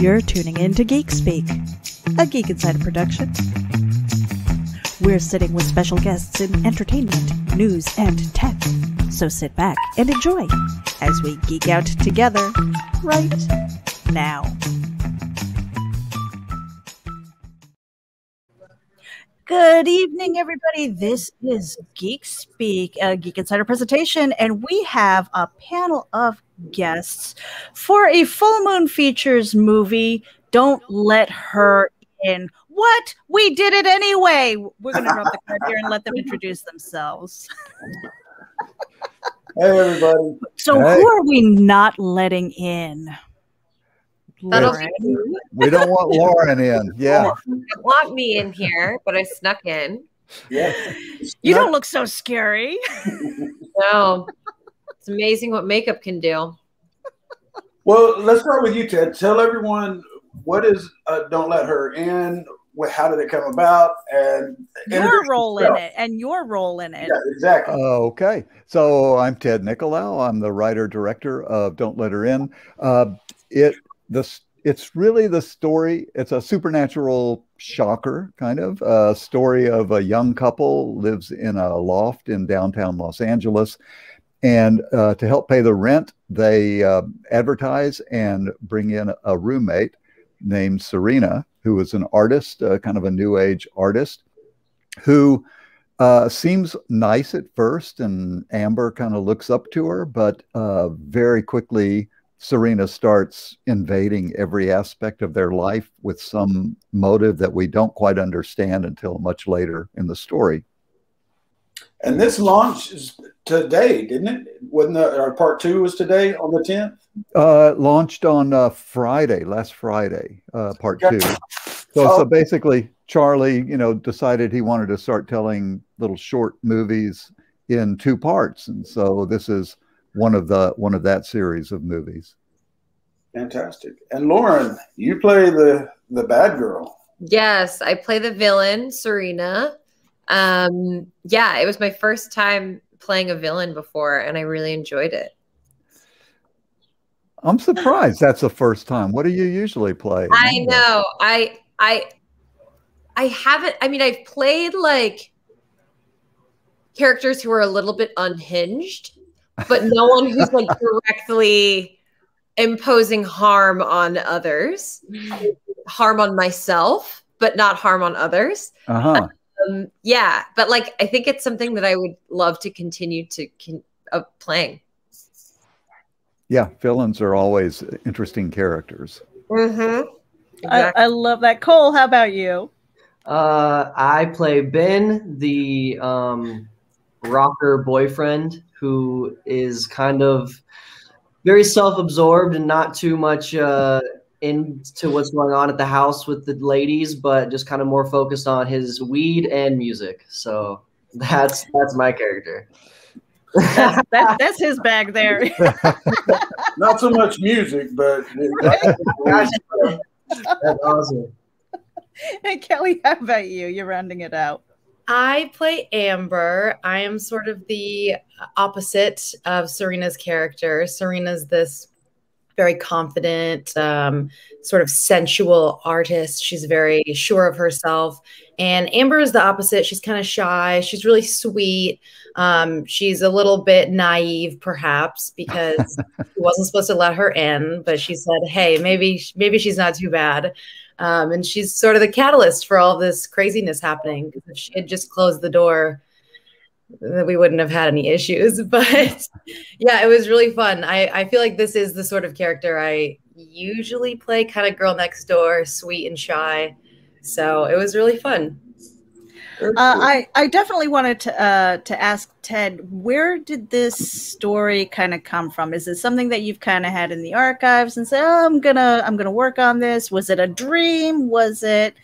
You're tuning in to Geek Speak, a Geek Insider production. We're sitting with special guests in entertainment, news, and tech. So sit back and enjoy as we geek out together right now. Good evening, everybody. This is Geek Speak, a Geek Insider presentation, and we have a panel of guests for a full moon features movie. Don't let her in. What? We did it anyway. We're going to drop the card here and let them introduce themselves. hey, everybody. So, Hey. who are we not letting in? That'll be We don't want Lorin in. Yeah. They want me in here, but I snuck in. Yeah. You don't look so scary. No, it's amazing what makeup can do. Well, let's start with you, Ted. Tell everyone what is uh, Don't Let Her In, what, how did it come about, and Your introduce role in it and your role in it. Yeah, exactly. Uh, okay. So I'm Ted Nicolaou. I'm the writer director of Don't Let Her In. Uh, it it's really the story. It's a supernatural shocker, kind of a story of a young couple lives in a loft in downtown Los Angeles, and uh, to help pay the rent, they uh, advertise and bring in a roommate named Serena, who is an artist, uh, kind of a new age artist, who uh, seems nice at first, and Amber kind of looks up to her, but uh, very quickly, Serena starts invading every aspect of their life with some motive that we don't quite understand until much later in the story. And this launched today, didn't it? Wasn't the, our part two was today on the 10th? Uh, launched on uh, Friday, last Friday, uh, part two. Gotcha. So, Oh. so basically, Charlie, you know, decided he wanted to start telling little short movies in two parts, and so this is one of the one of that series of movies. Fantastic. And Lorin, you play the, the bad girl. Yes, I play the villain, Serena. Um, yeah, it was my first time playing a villain before, and I really enjoyed it. I'm surprised that's the first time. What do you usually play? I know. I I I haven't I mean I've played like characters who are a little bit unhinged, but no one who's like directly imposing harm on others. Harm on myself, but not harm on others. Uh huh. Um, yeah, but like I think it's something that I would love to continue to con- uh, playing. Yeah, villains are always interesting characters. Mm-hmm. I, I love that. Cole, how about you? Uh, I play Ben, the um, rocker boyfriend who is kind of very self-absorbed and not too much uh, into what's going on at the house with the ladies, but just kind of more focused on his weed and music. So that's that's my character. That's, that, that's his bag there. Not so much music, but that's awesome. and Kelly, how about you? You're rounding it out. I play Amber. I am sort of the opposite of Serena's character. Serena's this very confident, um, sort of sensual artist. She's very sure of herself. And Amber is the opposite. She's kind of shy. She's really sweet. Um, she's a little bit naive, perhaps, because he wasn't supposed to let her in. But she said, "Hey, maybe maybe she's not too bad." Um, and she's sort of the catalyst for all this craziness happening. If she had just closed the door, then we wouldn't have had any issues. But yeah, it was really fun. I, I feel like this is the sort of character I usually play, kind of girl next door, sweet and shy. So it was really fun. Uh, I, I definitely wanted to uh, to ask Ted, where did this story kind of come from? Is it something that you've kind of had in the archives and said, oh, I'm gonna I'm gonna work on this? Was it a dream? Was it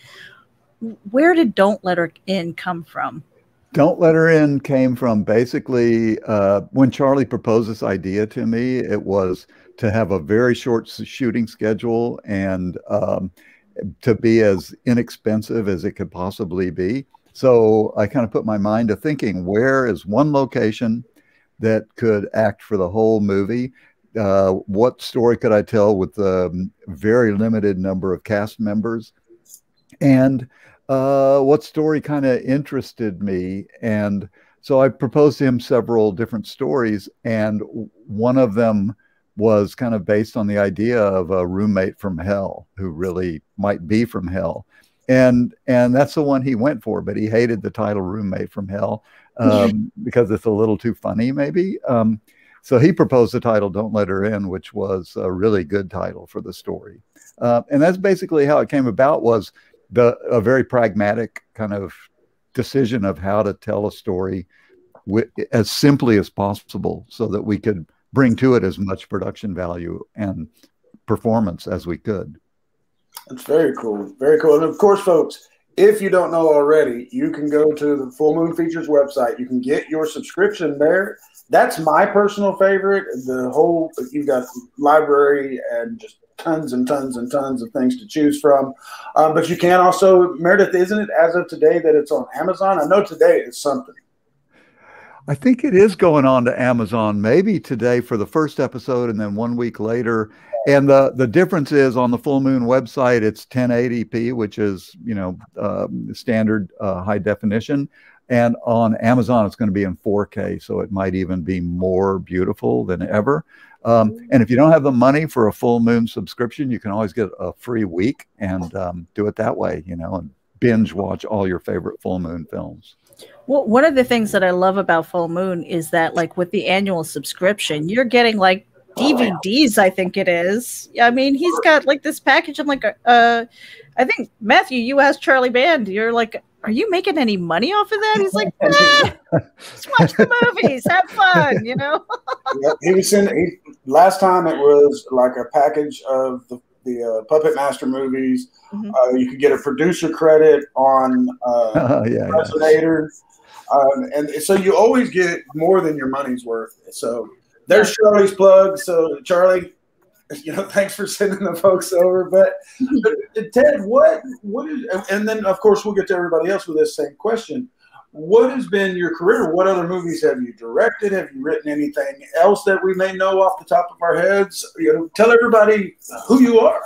where did Don't Let Her In come from? Don't Let Her In came from basically uh, when Charlie proposed this idea to me, it was to have a very short shooting schedule and um, to be as inexpensive as it could possibly be. So I kind of put my mind to thinking where is one location that could act for the whole movie uh, what story could I tell with a very limited number of cast members, and uh, what story kind of interested me. And so I proposed to him several different stories, and one of them was kind of based on the idea of a roommate from hell who really might be from hell and and that's the one he went for but he hated the title roommate from hell um, because it's a little too funny maybe. Um, so he proposed the title don't let her in which was a really good title for the story. Uh, and that's basically how it came about was the a very pragmatic kind of decision of how to tell a story as simply as possible so that we could bring to it as much production value and performance as we could that's very cool. Very cool. And of course, folks, if you don't know already, you can go to the Full Moon Features website. You can get your subscription there. That's my personal favorite. The whole you've got library and just tons and tons and tons of things to choose from. Um, but you can also Meredith, isn't it as of today that it's on Amazon? I know today is something. I think it is going on to Amazon maybe today for the first episode, and then one week later. And the the difference is on the full moon website it's 1080p which is you know uh, standard uh, high definition. And on amazon it's going to be in 4k so it might even be more beautiful than ever. Um, and if you don't have the money for a full moon subscription you can always get a free week and um, do it that way you know and binge watch all your favorite full moon films well, one of the things that I love about Full Moon is that, like, with the annual subscription, you're getting like DVDs, I think it is. I mean, he's got like this package. I'm like, uh, I think Matthew, you asked Charlie Band, you're like, are you making any money off of that? He's like, nah, just watch the movies, have fun, you know. yeah, he was sending. He, last time it was like a package of the the uh, Puppet Master movies. Mm-hmm. Uh, you could get a producer credit on uh, oh, yeah, Resonator. Yeah. Um, and so you always get more than your money's worth. So there's Charlie's plug. So Charlie, you know, thanks for sending the folks over. But, but Ted, what what is and then of course we'll get to everybody else with this same question. What has been your career? What other movies have you directed? Have you written anything else that we may know off the top of our heads? You know, tell everybody who you are.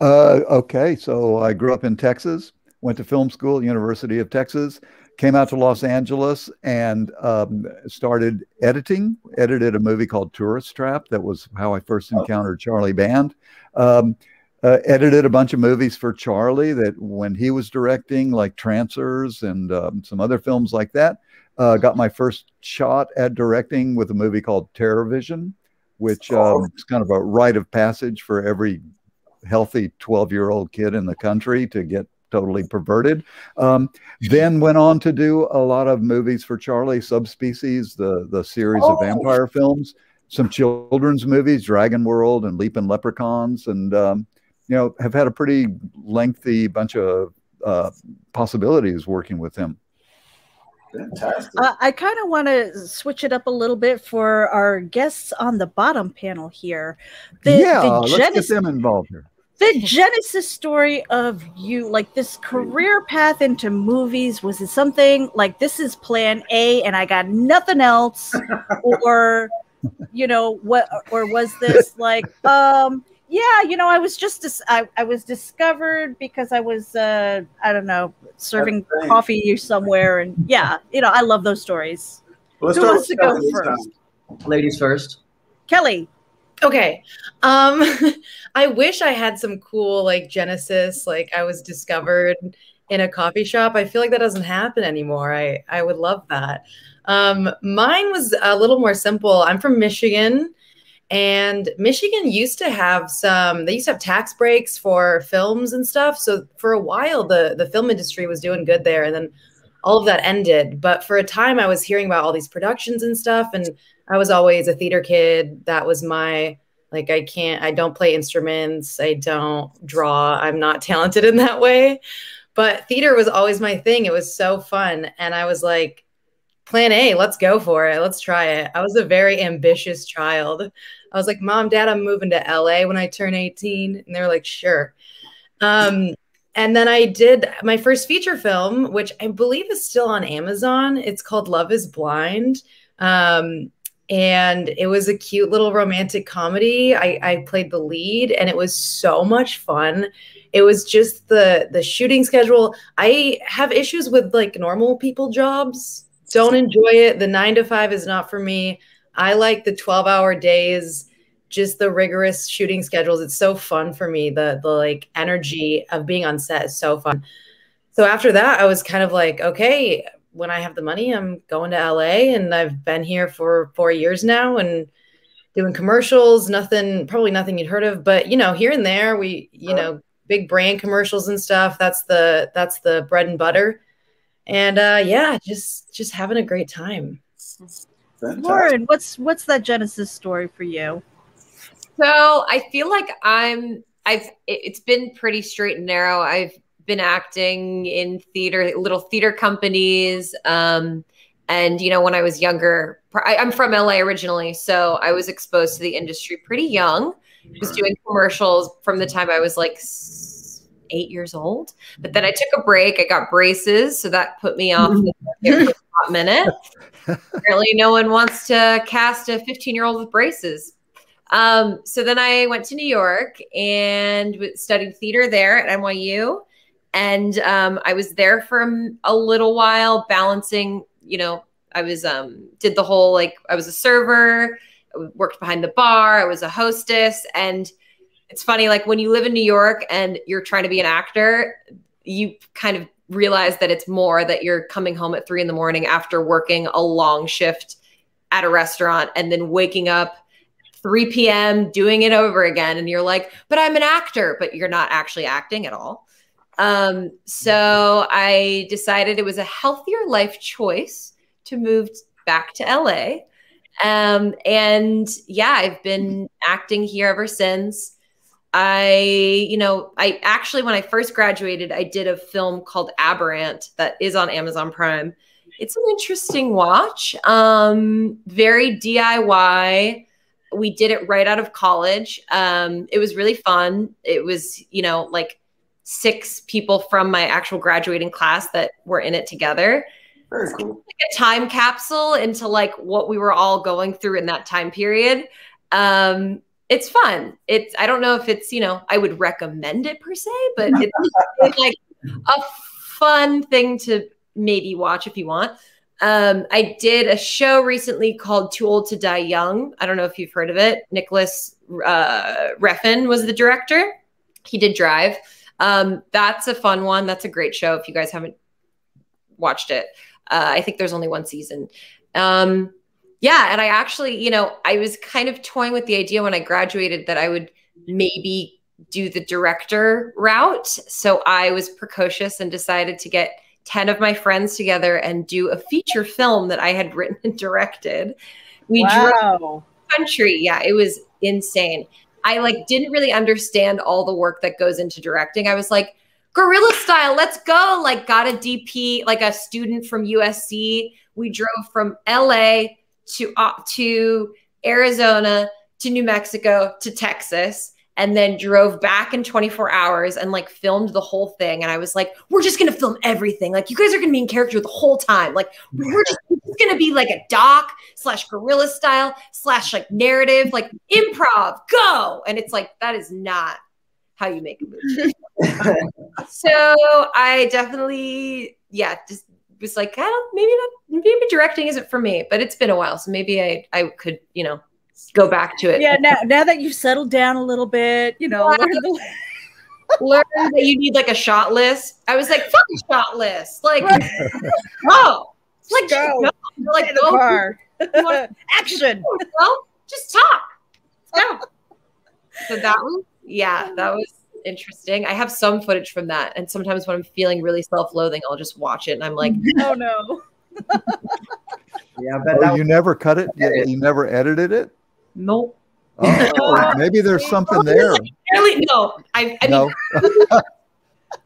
Uh, okay, so I grew up in Texas, went to film school, University of Texas, came out to Los Angeles and um, started editing. Edited a movie called Tourist Trap. That was how I first oh. encountered Charlie Band. Um, uh, edited a bunch of movies for Charlie that when he was directing, like Trancers and um, some other films like that. Uh, got my first shot at directing with a movie called Terrorvision, which oh. um, is kind of a rite of passage for every healthy 12 year old kid in the country to get totally perverted. Um, then went on to do a lot of movies for Charlie, Subspecies, the the series oh. of vampire films, some children's movies, Dragonworld and Leaping Leprechauns, and um, you know have had a pretty lengthy bunch of uh, possibilities working with him. Fantastic. Uh, I kind of want to switch it up a little bit for our guests on the bottom panel here. The, yeah, the let's Genesis, get them involved here the genesis story of you like this career path into movies was it something like this is plan a and i got nothing else? Or you know what or was this like um yeah you know i was just dis- I, I was discovered because i was uh i don't know serving coffee somewhere and yeah you know i love those stories. Well, who wants to go first? ladies first. Kelly Okay. Um I wish I had some cool like Genesis like I was discovered in a coffee shop. I feel like that doesn't happen anymore. I I would love that. Um mine was a little more simple. I'm from Michigan and Michigan used to have some they used to have tax breaks for films and stuff. So for a while the the film industry was doing good there and then all of that ended. But for a time I was hearing about all these productions and stuff and I was always a theater kid. That was my like I can't I don't play instruments, I don't draw. I'm not talented in that way. But theater was always my thing. It was so fun and I was like plan A, let's go for it. Let's try it. I was a very ambitious child. I was like, "Mom, Dad, I'm moving to LA when I turn 18." And they were like, "Sure." Um and then I did my first feature film, which I believe is still on Amazon. It's called Love is Blind. Um, and it was a cute little romantic comedy. I, I played the lead, and it was so much fun. It was just the the shooting schedule. I have issues with like normal people jobs. Don't enjoy it. The nine to five is not for me. I like the twelve hour days just the rigorous shooting schedules. It's so fun for me. The the like energy of being on set is so fun. So after that, I was kind of like, okay, when I have the money, I'm going to LA and I've been here for four years now and doing commercials, nothing, probably nothing you'd heard of, but you know, here and there we, you know, big brand commercials and stuff. That's the, that's the bread and butter. And uh, yeah, just, just having a great time. Fantastic. Lorin, what's, what's that Genesis story for you? So I feel like I'm, I've, it's been pretty straight and narrow. I've been acting in theater, little theater companies. Um, and, you know, when I was younger, I, am from LA originally. So I was exposed to the industry pretty young. I was doing commercials from the time I was like eight years old. But then I took a break. I got braces. So that put me off the hot minute. Apparently, no one wants to cast a 15 year old with braces. Um, so then I went to New York and studied theater there at NYU and um, I was there for a little while, balancing. You know, I was um, did the whole like I was a server, worked behind the bar, I was a hostess, and it's funny like when you live in New York and you're trying to be an actor, you kind of realize that it's more that you're coming home at three in the morning after working a long shift at a restaurant and then waking up 3 p.m. doing it over again. And you're like, but I'm an actor, but you're not actually acting at all. Um, so I decided it was a healthier life choice to move back to LA. Um, and yeah, I've been acting here ever since. I, you know, I actually, when I first graduated, I did a film called Aberrant that is on Amazon Prime. It's an interesting watch, um, very DIY. We did it right out of college. Um, it was really fun. It was, you know, like six people from my actual graduating class that were in it together. Very cool. Like a time capsule into like what we were all going through in that time period. Um, it's fun. It's I don't know if it's you know I would recommend it per se, but it's, like a fun thing to maybe watch if you want. Um, I did a show recently called Too Old to Die Young. I don't know if you've heard of it. Nicolas uh, Refn was the director. He did Drive. Um, that's a fun one. That's a great show. If you guys haven't watched it, uh, I think there's only one season. Um, yeah, and I actually, you know, I was kind of toying with the idea when I graduated that I would maybe do the director route. So I was precocious and decided to get 10 of my friends together and do a feature film that I had written and directed. We wow. drove country. Yeah, it was insane. I like didn't really understand all the work that goes into directing. I was like, guerrilla style, let's go. Like, got a DP, like a student from USC. We drove from LA to uh, to Arizona to New Mexico to Texas and then drove back in 24 hours and like filmed the whole thing. And I was like, we're just gonna film everything. Like, you guys are gonna be in character the whole time. Like, we're just gonna be like a doc slash guerrilla style slash like narrative, like improv, go. And it's like, that is not how you make a movie. so I definitely, yeah, just was like, I don't, maybe not, maybe directing isn't for me, but it's been a while. So maybe I, I could, you know, go back to it. Yeah. Now, now that you've settled down a little bit, you know, learn, the- learn that you need like a shot list. I was like, fuck a shot list. Like, oh, like, go. Just go. like, in the car. Action. Well, just talk. Let's go. so that one, yeah, that was interesting. I have some footage from that. And sometimes when I'm feeling really self-loathing, I'll just watch it and I'm like, oh no. yeah, but oh, you never cut it? You, you never edited it? Nope. Oh, maybe there's something there. Really? No. I, I no. mean,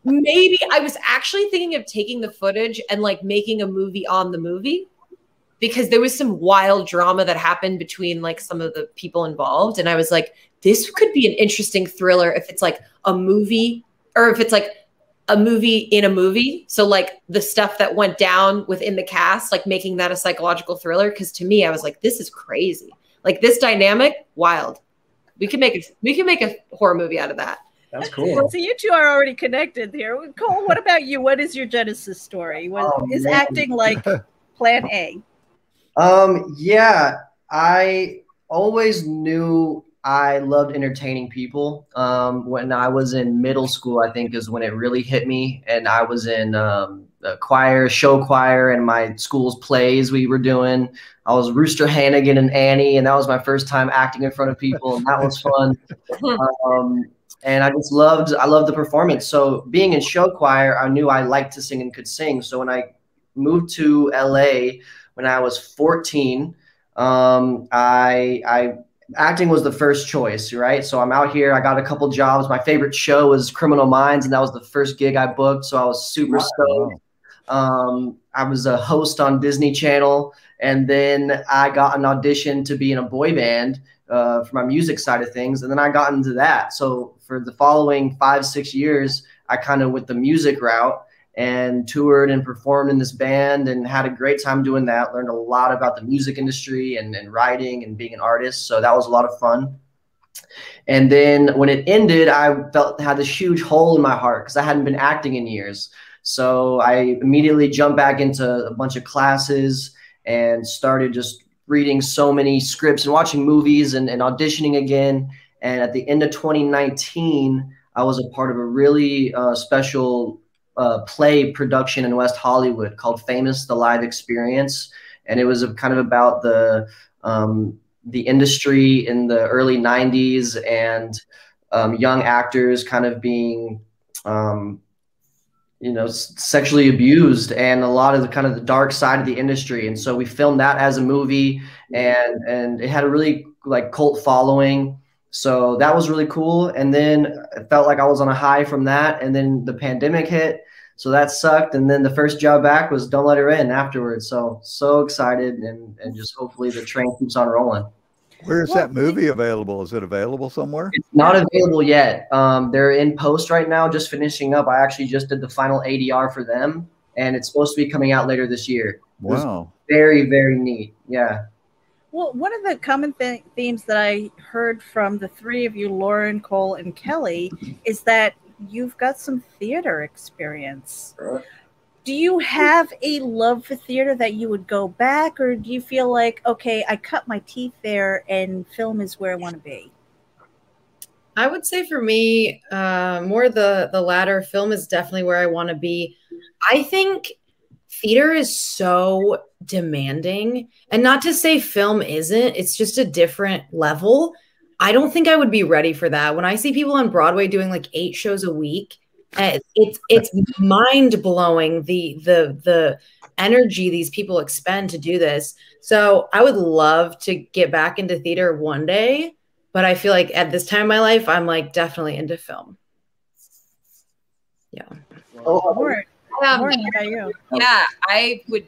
maybe I was actually thinking of taking the footage and like making a movie on the movie because there was some wild drama that happened between like some of the people involved. And I was like, this could be an interesting thriller if it's like a movie or if it's like a movie in a movie. So like the stuff that went down within the cast, like making that a psychological thriller. Cause to me, I was like, this is crazy. Like this dynamic, wild. We can make a we can make a horror movie out of that. That's cool. Well, so you two are already connected here. Cole, what about you? What is your Genesis story? What, oh, is man. acting like plan A? Um, yeah, I always knew I loved entertaining people. Um, when I was in middle school, I think is when it really hit me. And I was in um, a choir, show choir, and my school's plays we were doing. I was Rooster Hannigan and Annie, and that was my first time acting in front of people, and that was fun. um, and I just loved, I loved the performance. So being in show choir, I knew I liked to sing and could sing. So when I moved to LA when I was 14, um, I I acting was the first choice, right? So I'm out here. I got a couple jobs. My favorite show was Criminal Minds, and that was the first gig I booked. So I was super wow. stoked. Um, I was a host on Disney Channel, and then I got an audition to be in a boy band uh, for my music side of things, and then I got into that. So for the following five six years, I kind of went the music route and toured and performed in this band and had a great time doing that. Learned a lot about the music industry and, and writing and being an artist. So that was a lot of fun. And then when it ended, I felt had this huge hole in my heart because I hadn't been acting in years. So I immediately jumped back into a bunch of classes and started just reading so many scripts and watching movies and, and auditioning again. And at the end of 2019, I was a part of a really uh, special uh, play production in West Hollywood called Famous: The Live Experience, and it was a, kind of about the um, the industry in the early '90s and um, young actors kind of being um, you know sexually abused and a lot of the kind of the dark side of the industry and so we filmed that as a movie and and it had a really like cult following so that was really cool. And then it felt like I was on a high from that. And then the pandemic hit. So that sucked. And then the first job back was Don't Let Her In afterwards. So, so excited. And, and just hopefully the train keeps on rolling. Where is that movie available? Is it available somewhere? It's not available yet. Um, they're in post right now, just finishing up. I actually just did the final ADR for them, and it's supposed to be coming out later this year. Wow. Very, very neat. Yeah. Well, one of the common th- themes that I heard from the three of you, Lorin, Cole, and Kelly, is that you've got some theater experience. Do you have a love for theater that you would go back, or do you feel like, okay, I cut my teeth there and film is where I want to be? I would say for me, uh, more the the latter. Film is definitely where I want to be. I think theater is so demanding. And not to say film isn't, it's just a different level. I don't think I would be ready for that. When I see people on Broadway doing like eight shows a week, it's it's mind blowing the the the energy these people expend to do this. So I would love to get back into theater one day, but I feel like at this time in my life, I'm like definitely into film. Yeah. Oh, um, yeah, I would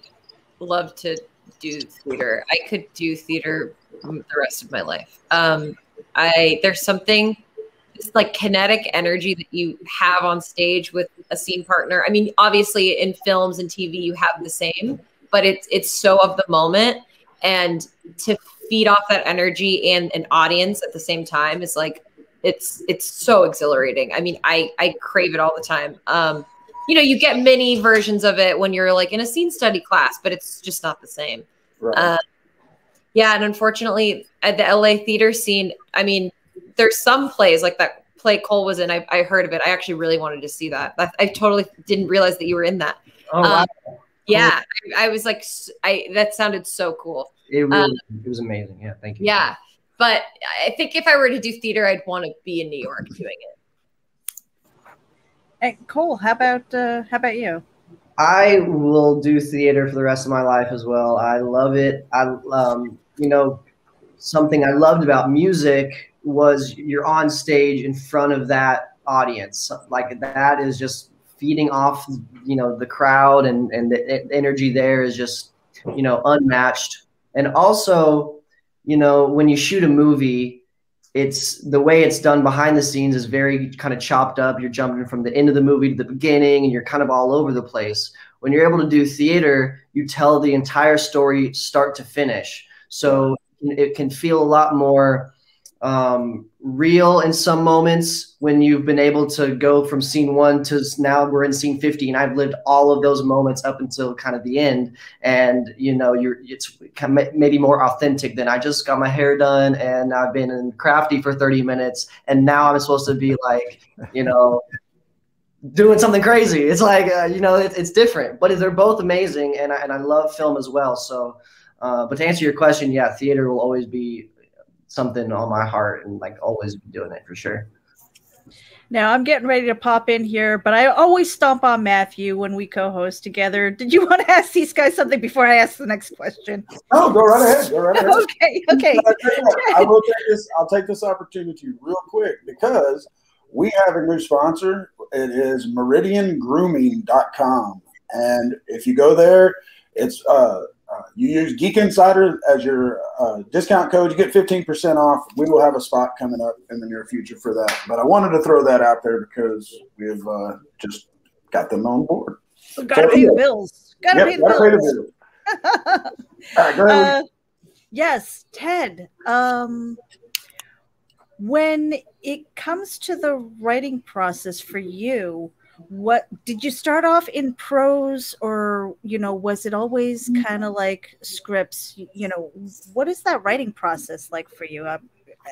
love to do theater. I could do theater the rest of my life. Um, I there's something it's like kinetic energy that you have on stage with a scene partner. I mean, obviously in films and TV you have the same, but it's it's so of the moment and to feed off that energy and an audience at the same time is like it's it's so exhilarating. I mean, I I crave it all the time. Um you know, you get many versions of it when you're like in a scene study class, but it's just not the same. Right. Uh, yeah, and unfortunately, at the LA theater scene, I mean, there's some plays like that play Cole was in. I, I heard of it. I actually really wanted to see that. I, I totally didn't realize that you were in that. Oh, wow. Um, yeah, I, I, was like, I that sounded so cool. It really, um, it was amazing. Yeah, thank you. Yeah, but I think if I were to do theater, I'd want to be in New York doing it. Hey, Cole, how about uh, how about you? I will do theater for the rest of my life as well. I love it. I um, you know, something I loved about music was you're on stage in front of that audience. Like that is just feeding off, you know, the crowd and and the energy there is just, you know, unmatched. And also, you know, when you shoot a movie, it's the way it's done behind the scenes is very kind of chopped up. You're jumping from the end of the movie to the beginning, and you're kind of all over the place. When you're able to do theater, you tell the entire story start to finish. So it can feel a lot more um, real in some moments when you've been able to go from scene one to now we're in scene 50 and I've lived all of those moments up until kind of the end. And, you know, you're, it's maybe more authentic than I just got my hair done and I've been in crafty for 30 minutes. And now I'm supposed to be like, you know, doing something crazy. It's like, uh, you know, it, it's different, but they're both amazing. And I, and I love film as well. So, uh, but to answer your question, yeah, theater will always be something on my heart and like always be doing it for sure. Now I'm getting ready to pop in here, but I always stomp on Matthew when we co-host together. Did you want to ask these guys something before I ask the next question? No, go right ahead. Go right ahead. okay, okay. I will take this. I'll take this opportunity real quick because we have a new sponsor. It is meridiangrooming.com. And if you go there, it's uh uh, you use Geek Insider as your uh, discount code, you get 15% off. We will have a spot coming up in the near future for that. But I wanted to throw that out there because we've uh, just got them on board. Got to so, pay the bills. Got to yep, pay, the pay the bills. All right, go ahead. Uh, yes, Ted. Um, when it comes to the writing process for you, what did you start off in prose or you know was it always mm-hmm. kind of like scripts you know what is that writing process like for you uh,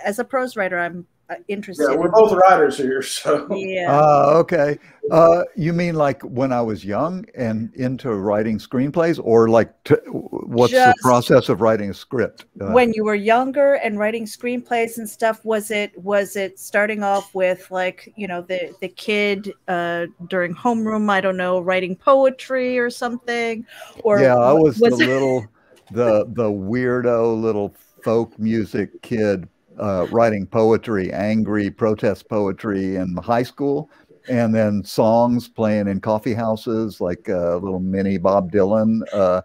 as a prose writer i'm interested. Yeah, we're both writers here, so yeah. Uh, okay. Uh, you mean like when I was young and into writing screenplays, or like t- what's Just the process of writing a script? Uh, when you were younger and writing screenplays and stuff, was it was it starting off with like you know the the kid uh, during homeroom? I don't know, writing poetry or something, or yeah, I was, was the little the the weirdo little folk music kid uh, writing poetry, angry protest poetry in high school, and then songs playing in coffee houses like a uh, little mini Bob Dylan uh,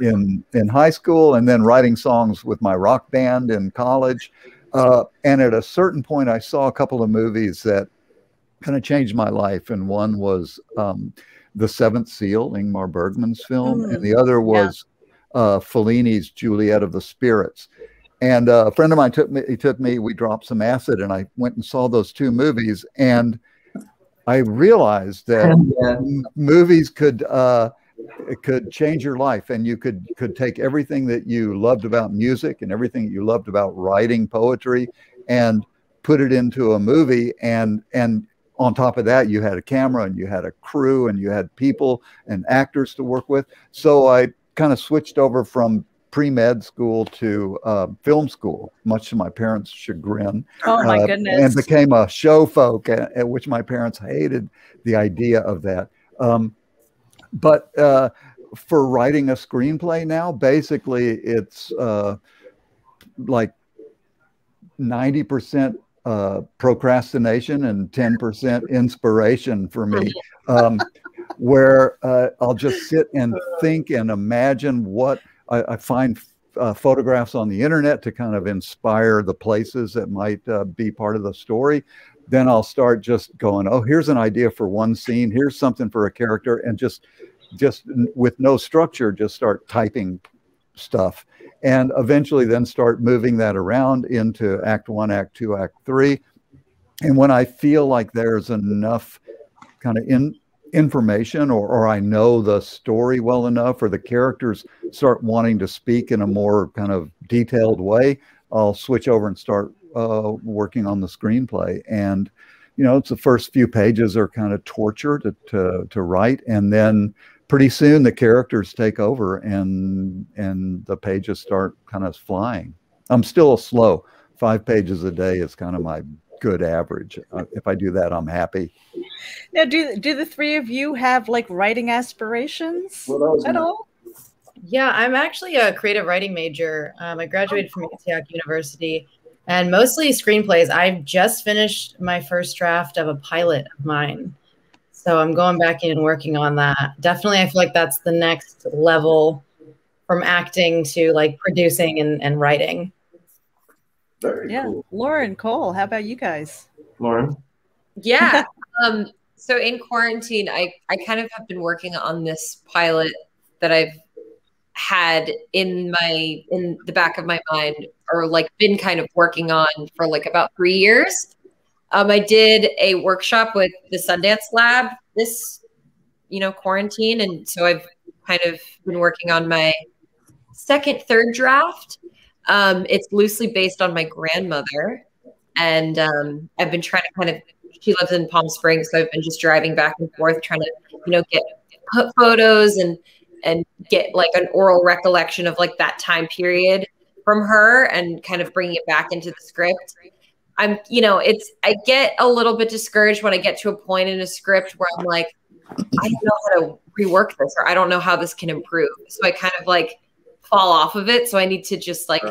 in in high school, and then writing songs with my rock band in college. Uh, and at a certain point, I saw a couple of movies that kind of changed my life, and one was um, The Seventh Seal, Ingmar Bergman's film, mm, and the other was yeah. uh, Fellini's Juliet of the Spirits. And uh, a friend of mine took me, he took me, we dropped some acid and I went and saw those two movies. And I realized that yeah. movies could, uh, could change your life and you could, could take everything that you loved about music and everything you loved about writing poetry and put it into a movie. And, and on top of that, you had a camera and you had a crew and you had people and actors to work with. So I kind of switched over from pre-med school to uh, film school, much to my parents' chagrin. Oh my uh, goodness! And became a show folk, at, at, which my parents hated the idea of that. Um, but uh, for writing a screenplay now, basically it's uh, like ninety percent uh, procrastination and ten percent inspiration for me. Um, where uh, I'll just sit and think and imagine what I, I find uh, photographs on the internet to kind of inspire the places that might uh, be part of the story. Then I'll start just going, oh, here's an idea for one scene. Here's something for a character, and just, just with no structure, just start typing stuff, and eventually then start moving that around into Act One, Act Two, Act Three. And when I feel like there's enough kind of in information or, or I know the story well enough or the characters start wanting to speak in a more kind of detailed way, I'll switch over and start uh, working on the screenplay. And, you know, it's the first few pages are kind of torture to, to, to write. And then pretty soon the characters take over and, and the pages start kind of flying. I'm still slow. Five pages a day is kind of my good average. Uh, if I do that, I'm happy. Now, do do the three of you have like writing aspirations well, at all? Yeah, I'm actually a creative writing major. Um, I graduated from Antioch University, and mostly screenplays. I've just finished my first draft of a pilot of mine, so I'm going back in and working on that. Definitely, I feel like that's the next level from acting to like producing and, and writing. Very yeah. cool. Lorin Cole, how about you guys? Lorin. Yeah. um, so in quarantine, I, I kind of have been working on this pilot that I've had in my in the back of my mind or like been kind of working on for like about three years. Um, I did a workshop with the Sundance Lab this, you know, quarantine, and so I've kind of been working on my second, third draft. Um, it's loosely based on my grandmother, and um, I've been trying to kind of. She lives in Palm Springs, so I've been just driving back and forth, trying to, you know, get photos and and get like an oral recollection of like that time period from her and kind of bringing it back into the script. I'm, you know, it's, I get a little bit discouraged when I get to a point in a script where I'm like, I don't know how to rework this or I don't know how this can improve. So I kind of like fall off of it. So I need to just like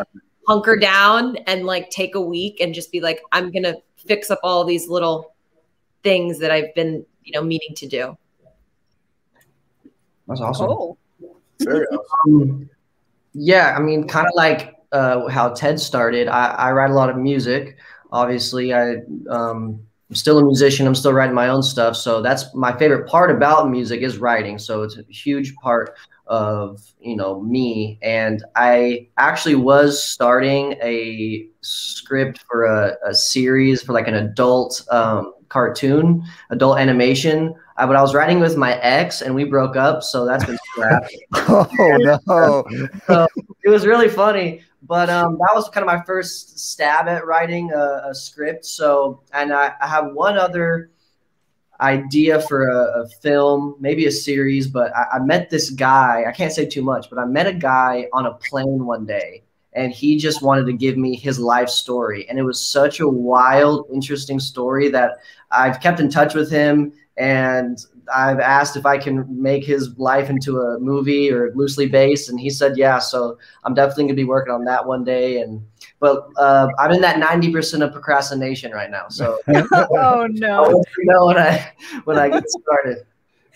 hunker down and like take a week and just be like, I'm going to fix up all these little things that I've been, you know, meaning to do. That's awesome. Cool. Awesome. Um, yeah, I mean, kind of like uh, how Ted started. I, I write a lot of music. Obviously, I um, I'm still a musician. I'm still writing my own stuff. So that's my favorite part about music is writing. So it's a huge part of you know me. And I actually was starting a script for a, a series for like an adult um, cartoon, adult animation. I, but I was writing with my ex, and we broke up. So that's been scrapped. oh no! so it was really funny. But um, that was kind of my first stab at writing a, a script. So, and I, I, have one other idea for a, a film, maybe a series. But I, I, met this guy. I can't say too much, but I met a guy on a plane one day, and he just wanted to give me his life story. And it was such a wild, interesting story that I've kept in touch with him. And I've asked if I can make his life into a movie or loosely based, and he said yeah. So I'm definitely gonna be working on that one day. And but uh, I'm in that 90 percent of procrastination right now. So oh no, know when I when I get started.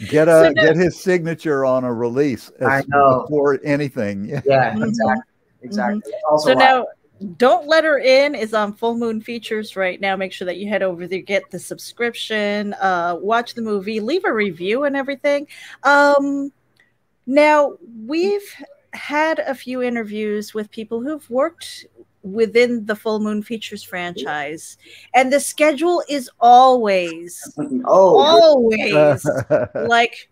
Get a so get his signature on a release. I know before anything. Yeah, yeah exactly, exactly. Mm-hmm. So now don't Let Her In is on Full Moon Features right now. Make sure that you head over there, get the subscription, uh, watch the movie, leave a review and everything. Um, now, we've had a few interviews with people who've worked within the Full Moon Features franchise, and the schedule is always, oh, always like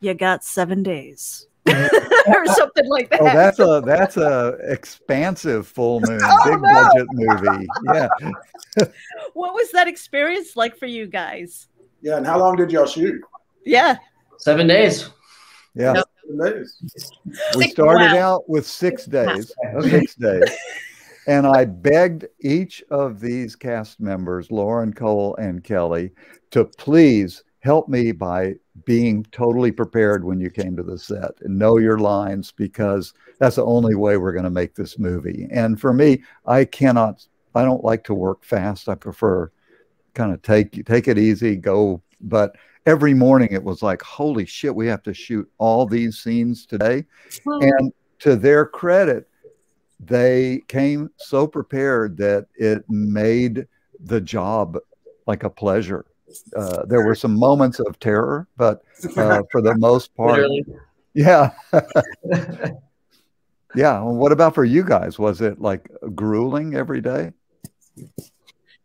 you got seven days. or something like oh, that. Oh, that's a that's a expansive full moon, oh, big no. budget movie. Yeah. what was that experience like for you guys? Yeah, and how long did y'all shoot? Yeah. Seven days. Yeah. Seven days. We started wow. out with six days. Six days. And I begged each of these cast members, Lorin Cole and Kelly, to please help me by being totally prepared when you came to the set and know your lines because that's the only way we're going to make this movie. And for me, I cannot, I don't like to work fast. I prefer kind of take take it easy, go. But every morning it was like, holy shit, we have to shoot all these scenes today. And to their credit, they came so prepared that it made the job like a pleasure uh, there were some moments of terror, but uh, for the most part, Literally. yeah. yeah. Well, what about for you guys? Was it like grueling every day?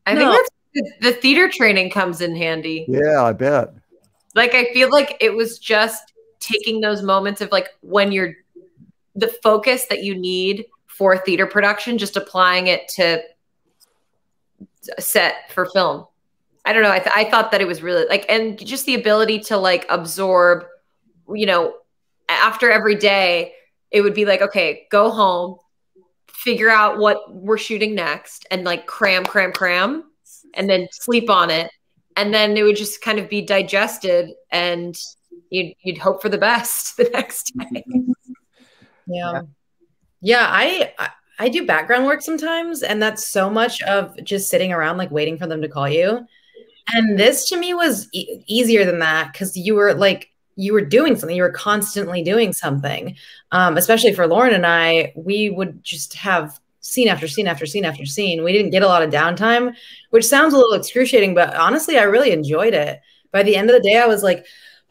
I no. think that's the theater training comes in handy. Yeah, I bet. Like, I feel like it was just taking those moments of like when you're the focus that you need for theater production, just applying it to set for film. I don't know. I, th- I thought that it was really like, and just the ability to like absorb, you know, after every day, it would be like, okay, go home, figure out what we're shooting next, and like cram, cram, cram, and then sleep on it. And then it would just kind of be digested, and you'd, you'd hope for the best the next day. Mm-hmm. Yeah. Yeah. I, I do background work sometimes, and that's so much of just sitting around, like waiting for them to call you. And this to me was e- easier than that because you were like, you were doing something, you were constantly doing something. Um, especially for Lorin and I, we would just have scene after scene after scene after scene. We didn't get a lot of downtime, which sounds a little excruciating, but honestly, I really enjoyed it. By the end of the day, I was like,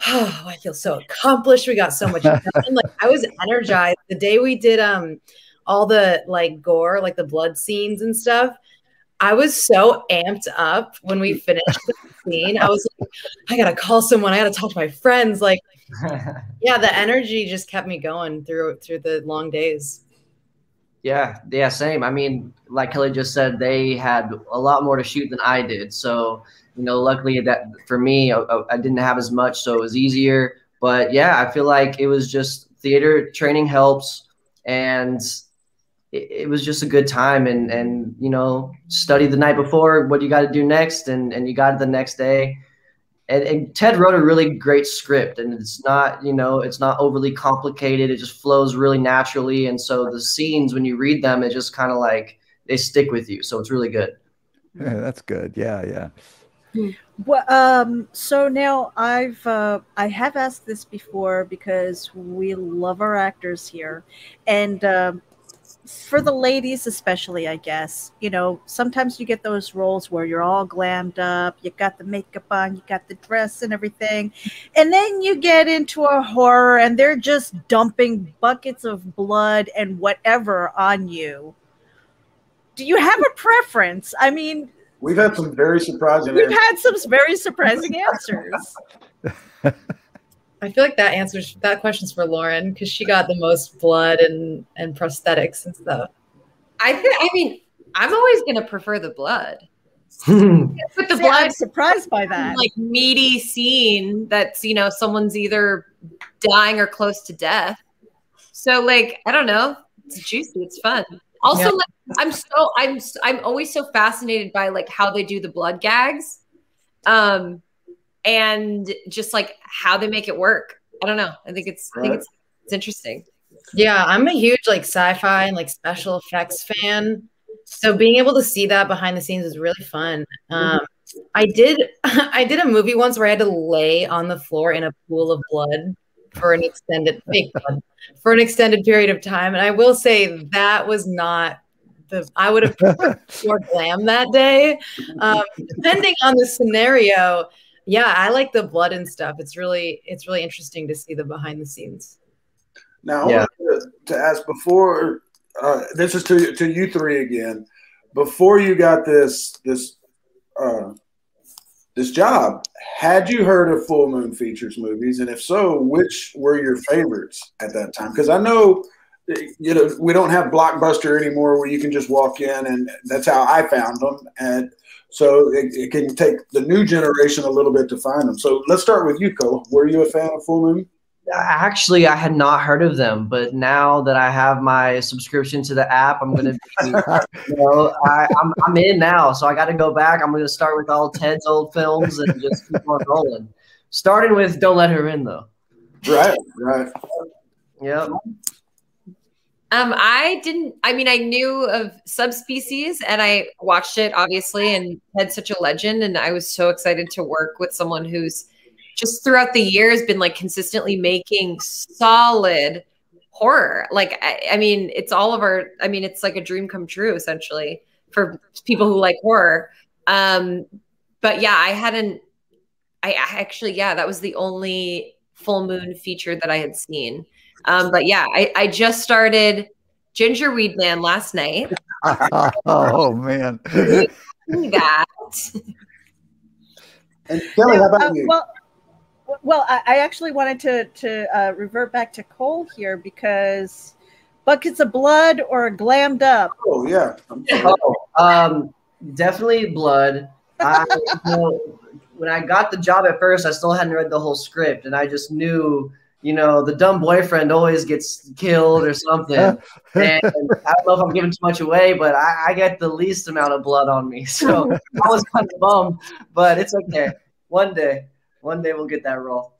oh, I feel so accomplished. We got so much done. like I was energized. The day we did um all the like gore, like the blood scenes and stuff. I was so amped up when we finished the scene. I was like, I gotta call someone. I gotta talk to my friends. Like, yeah, the energy just kept me going through through the long days. Yeah, yeah, same. I mean, like Kelly just said, they had a lot more to shoot than I did. So, you know, luckily that for me, I, I didn't have as much, so it was easier. But yeah, I feel like it was just theater training helps, and it, it was just a good time. And and you know, study the night before what you got to do next, and and you got it the next day and, and, Ted wrote a really great script, and it's not, you know, it's not overly complicated. It just flows really naturally, and so the scenes when you read them, it just kind of like they stick with you. So it's really good. Yeah, that's good. Yeah, yeah. Well, um, so now I've uh, I have asked this before because we love our actors here, and um, for the ladies especially i guess you know sometimes you get those roles where you're all glammed up you got the makeup on you got the dress and everything and then you get into a horror and they're just dumping buckets of blood and whatever on you. Do you have a preference? I mean we've had some very surprising we've answers. had some very surprising answers I feel like that answers that question's for Lorin because she got the most blood and and prosthetics and stuff. I think. I mean, I'm always gonna prefer the blood. With the See, blood, I'm surprised by that. Like meaty scene that's you know someone's either dying or close to death. So like I don't know, it's juicy, it's fun. Also, yeah. like I'm so I'm I'm always so fascinated by like how they do the blood gags. Um, and just like how they make it work. I don't know. I think it's. I think it's it's interesting. Yeah, I'm a huge like sci-fi and like special effects fan. So being able to see that behind the scenes is really fun. Um, I did I did a movie once where I had to lay on the floor in a pool of blood for an extended fake blood for an extended period of time, and I will say that was not the I would have more glam that day. Um, depending on the scenario, yeah, I like the blood and stuff. It's really it's really interesting to see the behind the scenes. Now, yeah. to, to, ask before uh, this is to to you three again. Before you got this this uh, this job, had you heard of Full Moon Features movies, and if so, which were your favorites at that time? Because I know you know we don't have blockbuster anymore where you can just walk in and that's how i found them and so it, it, can take the new generation a little bit to find them. So let's start with you, Cole. Were you a fan of Full Moon? Actually, I had not heard of them, but now that I have my subscription to the app, I'm gonna be, you know, I, am I'm, I'm in now, so I got to go back. I'm gonna start with all Ted's old films and just keep on rolling. Starting with "Don't Let Her In," though. Right, right. Yep. Um, I didn't. I mean, I knew of subspecies, and I watched it obviously, and had such a legend, and I was so excited to work with someone who's just throughout the years been like consistently making solid horror. Like, I, I mean, it's all of our. I mean, it's like a dream come true essentially for people who like horror. Um, but yeah, I hadn't. I actually, yeah, that was the only full moon feature that I had seen. Um, but yeah, I, I just started Ginger Weed Man last night. oh man. that. And Kelly, how about uh, you? Well, well, I, I, actually wanted to to uh, revert back to Cole here because buckets of blood or glammed up. Oh yeah. oh, um, definitely blood. I, you know, when I got the job at first, I still hadn't read the whole script, and I just knew you know, the dumb boyfriend always gets killed or something. and I don't know if I'm giving too much away, but I, I get the least amount of blood on me. So I was kind of bummed, but it's okay. One day, one day we'll get that role.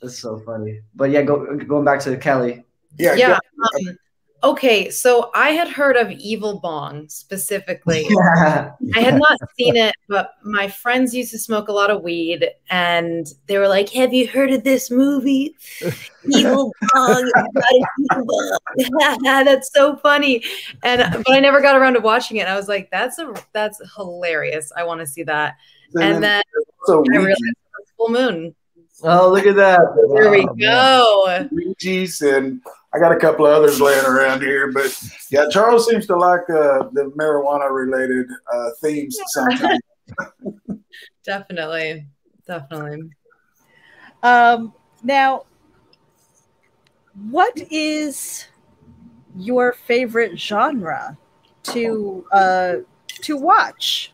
That's so funny. But yeah, go, going back to Kelly. Yeah. Yeah. Um, Okay, so I had heard of Evil Bong specifically. I had not seen it, but my friends used to smoke a lot of weed, and they were like, "Have you heard of this movie, Evil Bong? Evil Bong. that's so funny." And but I never got around to watching it. I was like, "That's a that's hilarious. I want to see that." And, then so I realized full moon. Oh, look at that! There we go. Ouija's and I got a couple of others laying around here, but yeah, Charles seems to like uh, the marijuana related uh, themes sometimes. definitely, definitely. Um, now, what is your favorite genre to uh, to watch?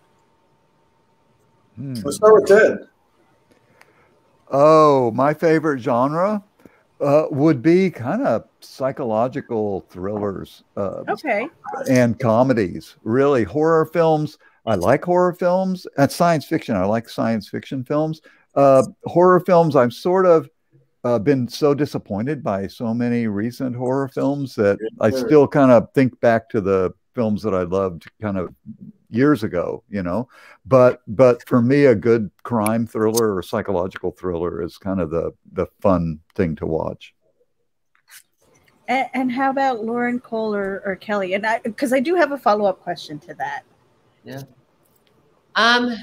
Hmm. Let's start with Ted. Oh, my favorite genre uh, would be kind of psychological thrillers. Uh, okay. And comedies, really horror films. I like horror films and science fiction. I like science fiction films. Uh, horror films. I've sort of uh, been so disappointed by so many recent horror films that I still kind of think back to the films that I loved kind of years ago, you know. But but for me, a good crime thriller or psychological thriller is kind of the the fun thing to watch. And, and how about Lorin Cole or, or Kelly? And I because I do have a follow up question to that. Yeah. Um,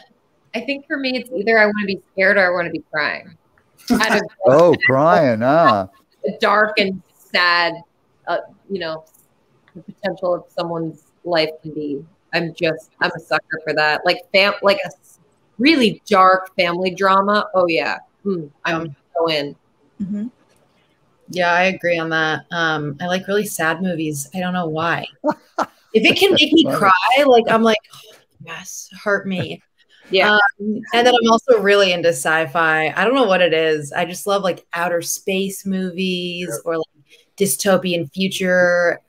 I think for me, it's either I want to be scared or I want to be crying. oh, crying, ah. Dark and sad, uh, you know, the potential of someone's life can be I'm just I'm a sucker for that. Like fam like a really dark family drama. Oh yeah. Mm, I'm so in. Mm-hmm. Yeah, I agree on that. Um, I like really sad movies. I don't know why. if it can make me cry, like I'm like, oh, yes, hurt me. Yeah. Um, and then I'm also really into sci-fi. I don't know what it is. I just love like outer space movies or like dystopian future.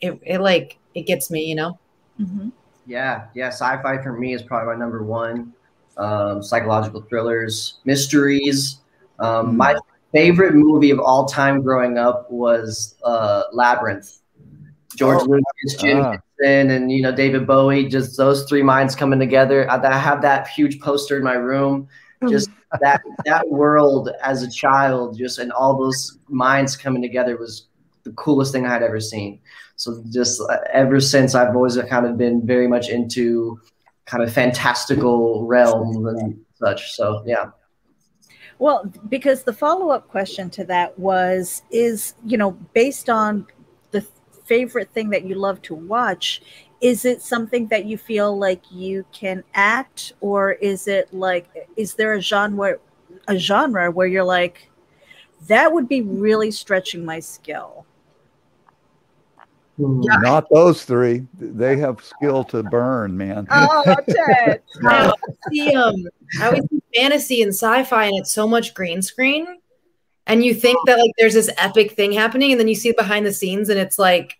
It, it like it gets me, you know. Mm-hmm. Yeah, yeah. Sci-fi for me is probably my number one. Um, psychological thrillers, mysteries. Um, mm-hmm. My favorite movie of all time growing up was uh, Labyrinth. George oh, Lucas, Jim ah. Henson, and you know David Bowie. Just those three minds coming together. I, I have that huge poster in my room. Just that that world as a child, just and all those minds coming together was the coolest thing I had ever seen. So just uh, ever since I've always kind of been very much into kind of fantastical realms and such. So yeah. Well, because the follow up question to that was is, you know, based on the favorite thing that you love to watch, is it something that you feel like you can act or is it like is there a genre a genre where you're like that would be really stretching my skill? Yeah. Not those three. They have skill to burn, man. Oh, Ted. I see um, I always see fantasy and sci-fi, and it's so much green screen. And you think that like there's this epic thing happening, and then you see behind the scenes, and it's like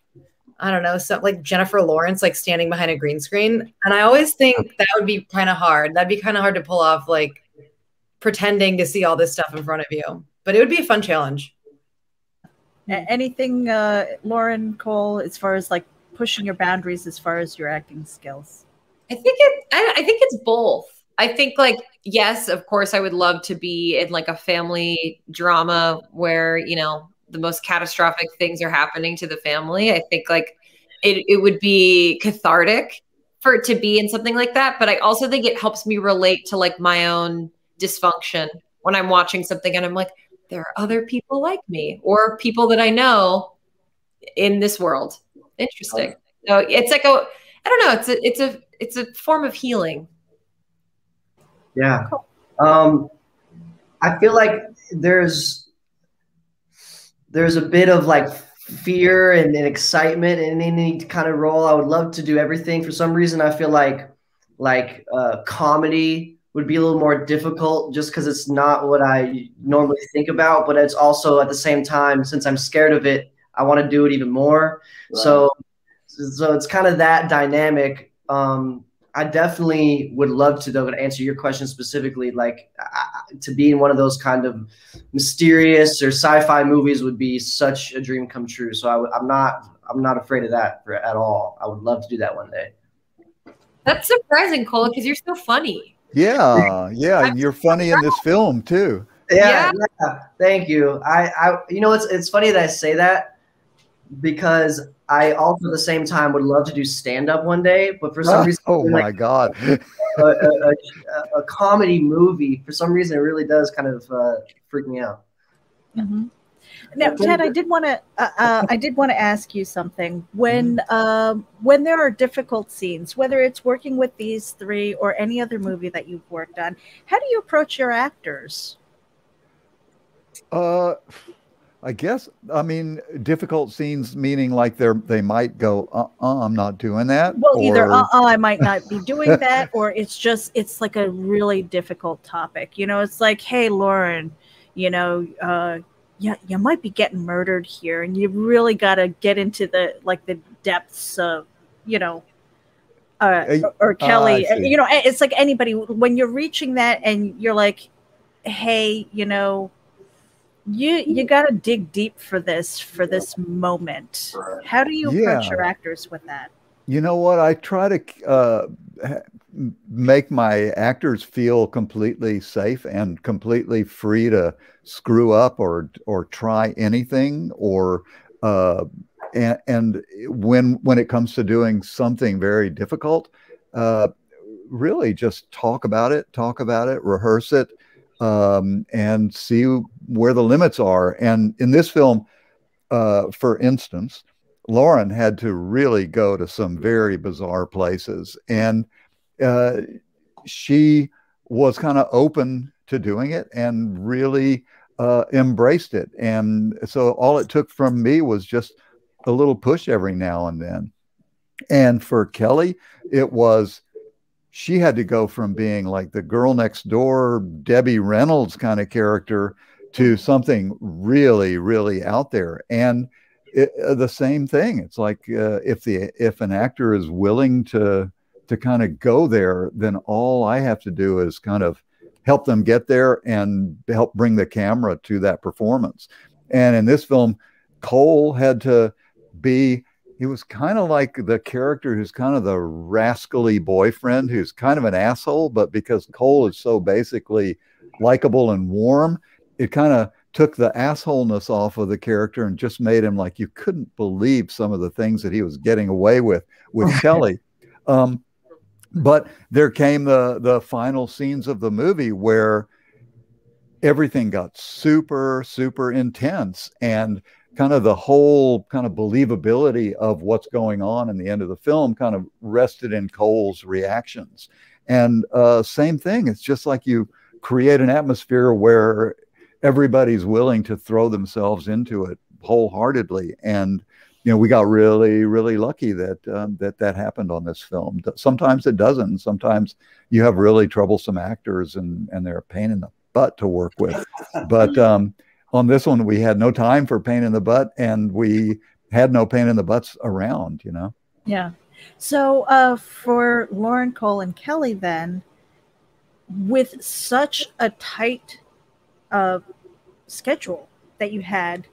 I don't know, so like Jennifer Lawrence like standing behind a green screen. And I always think that would be kind of hard. That'd be kind of hard to pull off, like pretending to see all this stuff in front of you. But it would be a fun challenge. Anything, uh, Lorin Cole, as far as like pushing your boundaries as far as your acting skills? I think it. I, I think it's both. I think like yes, of course, I would love to be in like a family drama where you know the most catastrophic things are happening to the family. I think like it, it would be cathartic for it to be in something like that. But I also think it helps me relate to like my own dysfunction when I'm watching something and I'm like, there are other people like me or people that I know in this world. Interesting. So it's like a I don't know, it's a it's a it's a form of healing. Yeah. Um I feel like there's there's a bit of like fear and, and excitement in any kind of role. I would love to do everything. For some reason I feel like like uh comedy would be a little more difficult just because it's not what I normally think about. But it's also at the same time, since I'm scared of it, I want to do it even more. Right. So, so it's kind of that dynamic. Um, I definitely would love to though to answer your question specifically. Like uh, to be in one of those kind of mysterious or sci-fi movies would be such a dream come true. So I w- I'm not I'm not afraid of that for, at all. I would love to do that one day. That's surprising, Cole, because you're so funny. Yeah, yeah, you're funny in this film too. Yeah, yeah. yeah. Thank you. I, I, you know, it's it's funny that I say that because I also at the same time would love to do stand up one day, but for some reason, oh my like, god, a, a, a, a, comedy movie for some reason it really does kind of uh, freak me out. Mm-hmm. Now, Ted, I did want to uh, uh, I did want to ask you something. When mm-hmm. um, when there are difficult scenes, whether it's working with these three or any other movie that you've worked on, how do you approach your actors? Uh, I guess I mean difficult scenes, meaning like they're they might go, uh, uh I'm not doing that. Well, or... either uh, uh, I might not be doing that, or it's just it's like a really difficult topic. You know, it's like, hey, Lorin, you know, uh, you, you might be getting murdered here and you really got to get into the like the depths of you know uh, or, or ah, kelly uh, you know it's like anybody when you're reaching that and you're like hey you know you you got to dig deep for this for this moment. How do you yeah. approach your actors with that you know what? I try to uh, make my actors feel completely safe and completely free to screw up or or try anything or uh, and, and when when it comes to doing something very difficult uh, really just talk about it talk about it rehearse it um, and see where the limits are. And in this film uh, for instance lorin had to really go to some very bizarre places and uh, she was kind of open to doing it and really uh, embraced it. And so all it took from me was just a little push every now and then. And for Kelly, it was she had to go from being like the girl next door, Debbie Reynolds kind of character to something really, really out there. And it, uh, the same thing. It's like uh, if the if an actor is willing to to kind of go there, then all I have to do is kind of help them get there and help bring the camera to that performance. And in this film, Cole had to be, he was kind of like the character who's kind of the rascally boyfriend who's kind of an asshole, but because Cole is so basically likable and warm, it kind of took the assholeness off of the character and just made him like you couldn't believe some of the things that he was getting away with with Kelly. Um, but there came the the final scenes of the movie where everything got super super intense and kind of the whole kind of believability of what's going on in the end of the film kind of rested in Cole's reactions. And uh, same thing, it's just like you create an atmosphere where everybody's willing to throw themselves into it wholeheartedly. And you know, we got really, really lucky that um, that that happened on this film. Sometimes it doesn't. Sometimes you have really troublesome actors, and and they're a pain in the butt to work with. But um, on this one, we had no time for pain in the butt, and we had no pain in the butts around. You know. Yeah. So uh, for Lorin Cole and Kelly, then, with such a tight uh, schedule that you had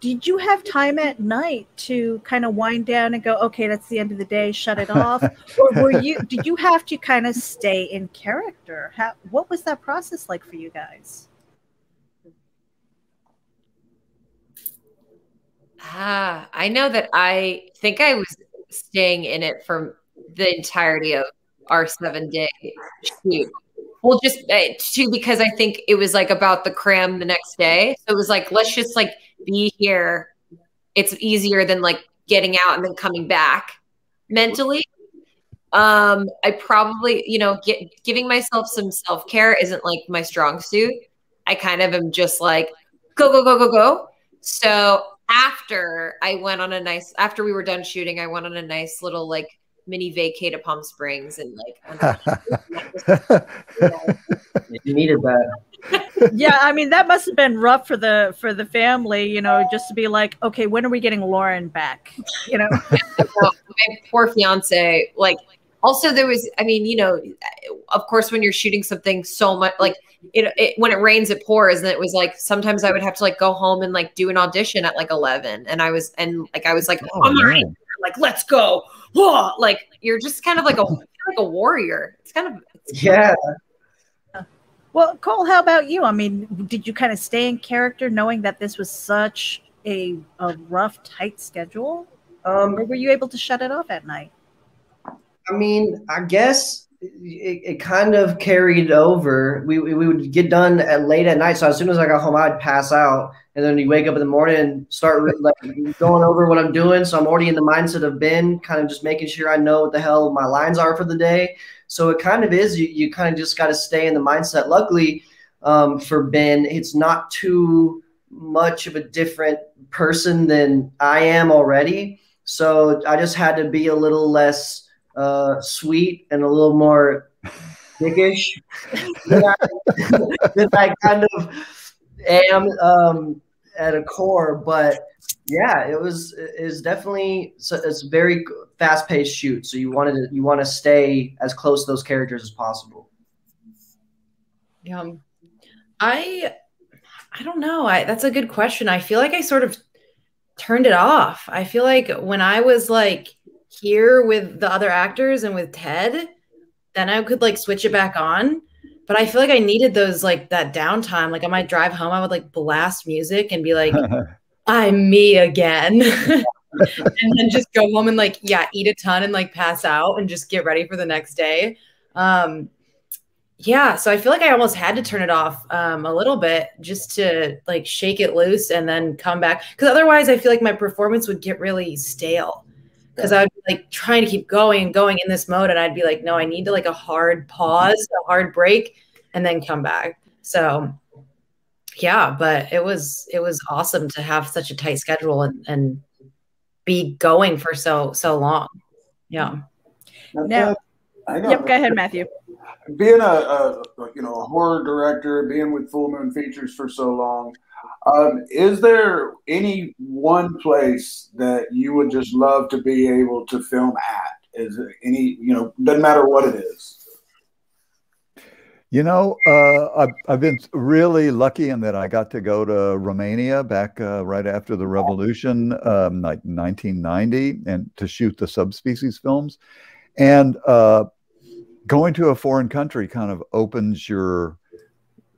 did you have time at night to kind of wind down and go okay that's the end of the day shut it off or were you did you have to kind of stay in character? How, what was that process like for you guys? Ah i know that i think i was staying in it for the entirety of our seven day shoot well just uh, too because i think it was like about the cram the next day so it was like let's just like be here, it's easier than like getting out and then coming back mentally. Um, I probably, you know, get, giving myself some self care isn't like my strong suit. I kind of am just like, go, go, go, go, go. So after I went on a nice, after we were done shooting, I went on a nice little like mini vacay to Palm Springs and like, you needed that. Yeah, I mean that must have been rough for the for the family, you know, just to be like, okay, when are we getting Lorin back? You know, my poor fiance, like also there was i mean you know of course when you're shooting something so much like it, it, when it rains it pours and it was like sometimes i would have to like go home and like do an audition at like 11 and i was and like i was like oh, like let's go Whoa! like you're just kind of like a like a warrior it's kind of it's yeah well cole how about you i mean did you kind of stay in character knowing that this was such a, a rough tight schedule um, or were you able to shut it off at night I mean, I guess it, it, kind of carried over. We, we, we would get done at late at night. So as soon as I got home, I'd pass out. And then you wake up in the morning and start like going over what I'm doing. So I'm already in the mindset of Ben, kind of just making sure I know what the hell my lines are for the day. So it kind of is, you, you kind of just got to stay in the mindset. Luckily um, for Ben, it's not too much of a different person than I am already. So I just had to be a little less – uh, sweet and a little more dickish than, I, than I kind of am um, at a core. But yeah, it was is definitely so it's very fast paced shoot. So you wanted to you want to stay as close to those characters as possible. Yeah, I I don't know. I that's a good question. I feel like I sort of turned it off. I feel like when I was like here with the other actors and with Ted, then I could like switch it back on. But I feel like I needed those like that downtime. Like on my drive home, I would like blast music and be like, I'm me again. and then just go home and like, yeah, eat a ton and like pass out and just get ready for the next day. Um, yeah, so I feel like I almost had to turn it off um, a little bit just to like shake it loose and then come back. Because otherwise, I feel like my performance would get really stale because I would be like trying to keep going and going in this mode. And I'd be like, no, I need to like a hard pause, a hard break, and then come back. So yeah, but it was it was awesome to have such a tight schedule and, and be going for so so long. Yeah. Now, yep, go ahead, Matthew. Being a, a you know a horror director, being with Full Moon Features for so long, um, is there any one place that you would just love to be able to film at? Is any, you know, doesn't matter what it is? You know, uh, I've, I've been really lucky in that I got to go to Romania back uh, right after the revolution, um, like 1990, and to shoot the subspecies films. And uh, going to a foreign country kind of opens your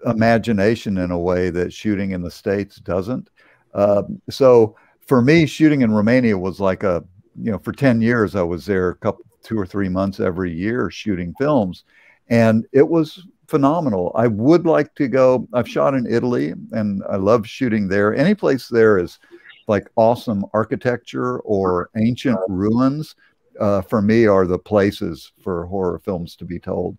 imagination in a way that shooting in the states doesn't. Uh, so for me, shooting in Romania was like a you know for ten years I was there a couple two or three months every year shooting films, and it was phenomenal. I would like to go. I've shot in Italy, and I love shooting there. Any place there is like awesome architecture or ancient ruins. Uh, for me, are the places for horror films to be told.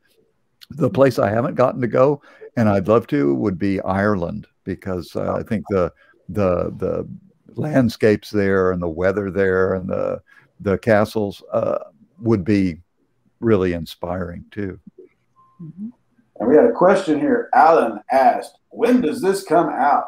The place I haven't gotten to go and I'd love to would be Ireland because uh, I think the the the landscapes there and the weather there and the the castles uh, would be really inspiring too. Mm-hmm. And we had a question here. Alan asked, "When does this come out?"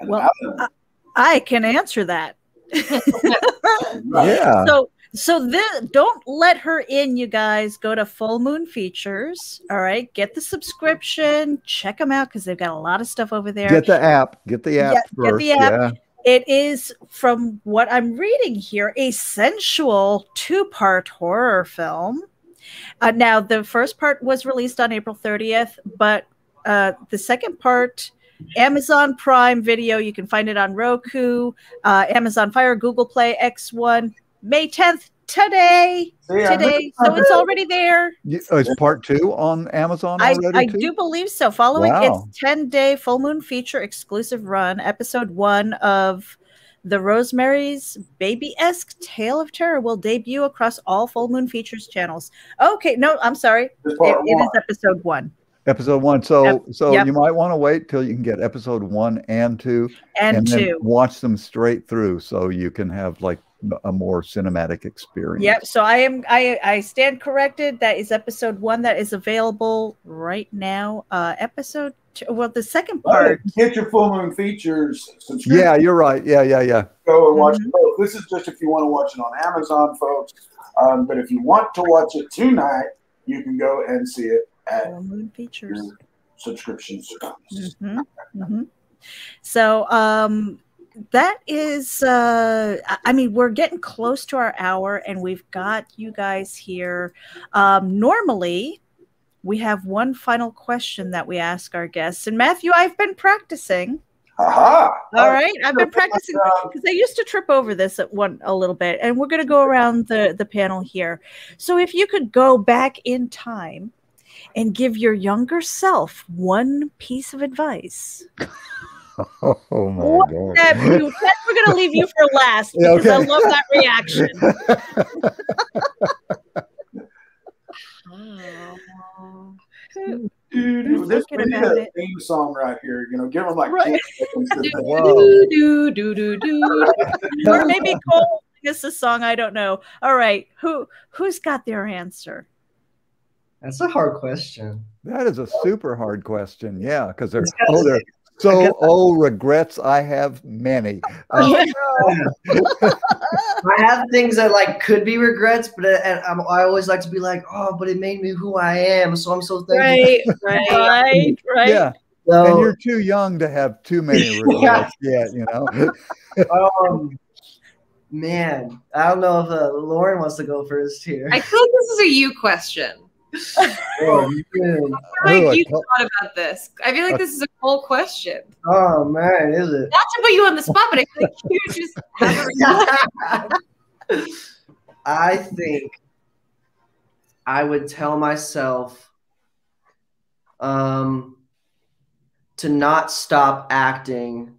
And well, Alan, I, I can answer that. yeah. So so then don't let her in, you guys. Go to Full Moon Features. All right. Get the subscription. Check them out because they've got a lot of stuff over there. Get the app. Get the app. Yeah, get the app. Yeah. It is, from what I'm reading here, a sensual two part horror film. Uh, now, the first part was released on April 30th, but uh, the second part, Amazon Prime Video, you can find it on Roku, uh, Amazon Fire, Google Play, X1, May 10th, today. Yeah, today. So it's already there. Oh, it's part two on Amazon I, I do believe so. Following wow. its 10 day full moon feature exclusive run, episode one of the Rosemary's Baby esque Tale of Terror will debut across all full moon features channels. Okay, no, I'm sorry. It, it is episode one. Episode one. So, yep. so yep. you might want to wait till you can get episode one and two, and, and two. watch them straight through, so you can have like a more cinematic experience. Yep. So I am I I stand corrected. That is episode one that is available right now. Uh episode two, well the second part. Get your full moon features. Yeah, you're right. Yeah, yeah, yeah. Go and watch mm-hmm. both. This is just if you want to watch it on Amazon, folks. Um, but if you want to watch it tonight, you can go and see it at Full Moon Features. your subscription service. hmm hmm So um, that is, uh, I- mean, we're getting close to our hour, and we've got you guys here. Um, normally, we have one final question that we ask our guests, and Matthew, I've been practicing. Aha! All right, I've been practicing because I used to trip over this at one a little bit, and we're going to go around the the panel here. So, if you could go back in time and give your younger self one piece of advice, Oh my what god. that be? We're going to leave you for last Yeah, because I love that reaction. Dude, this thinking we need about a theme song right here. You know, give them like Right. 10 seconds to think. Whoa. Do, do, do, do. or maybe Cole sing us a song. I don't know. All right, who who's got their answer? That's a hard question. That is a super hard question. Yeah, because they're oh they're so oh regrets I have many. Uh, I have things that like could be regrets, but uh, and I'm, I always like to be like, oh, but it made me who I am. So I'm so thankful. Right, right. right, right. yeah, and you're too young to have too many regrets yet. You know. um, man, I don't know if uh, Lorin wants to go first here. I feel like this is a you question. Oh, you can- I feel like you thought about this. I feel like this is a cool question. oh, man, is it? Not to put you on the spot, but I feel like you just have a I think I would tell myself um, to not stop acting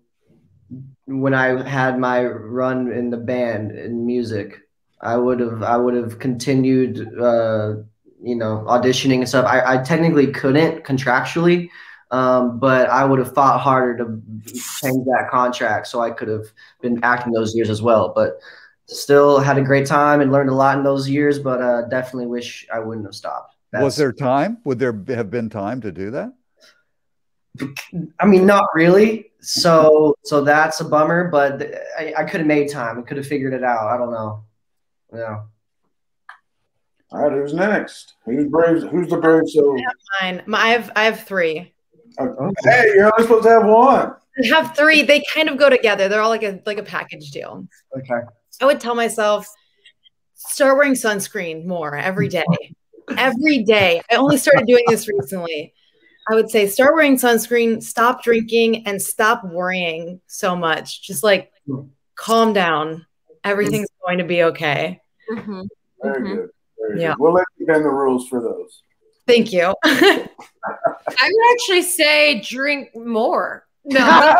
when I had my run in the band in music. I would have I would have continued uh, you know auditioning and stuff. I, I technically couldn't contractually, um, but I would have fought harder to change that contract so I could have been acting those years as well. But still had a great time and learned a lot in those years, but uh, definitely wish I wouldn't have stopped. Was there time? Would there have been time to do that? I mean, not really. So, so that's a bummer. But I, I could have made time. I could have figured it out. I don't know. Yeah. All right, who's next? Who's brave? Who's the brave soul? Mine. My, I have I have three. Hey, you're only supposed to have one. I have three. They kind of go together. They're all like a like a package deal. Okay. I would tell myself start wearing sunscreen more every day. every day. I only started doing this recently. I would say start wearing sunscreen, stop drinking, and stop worrying so much. Just like calm down. Everything's going to be okay. Mhm. Very Mhm. good. Yeah. We'll let you bend the rules for those. Thank you. I would actually say drink more. No,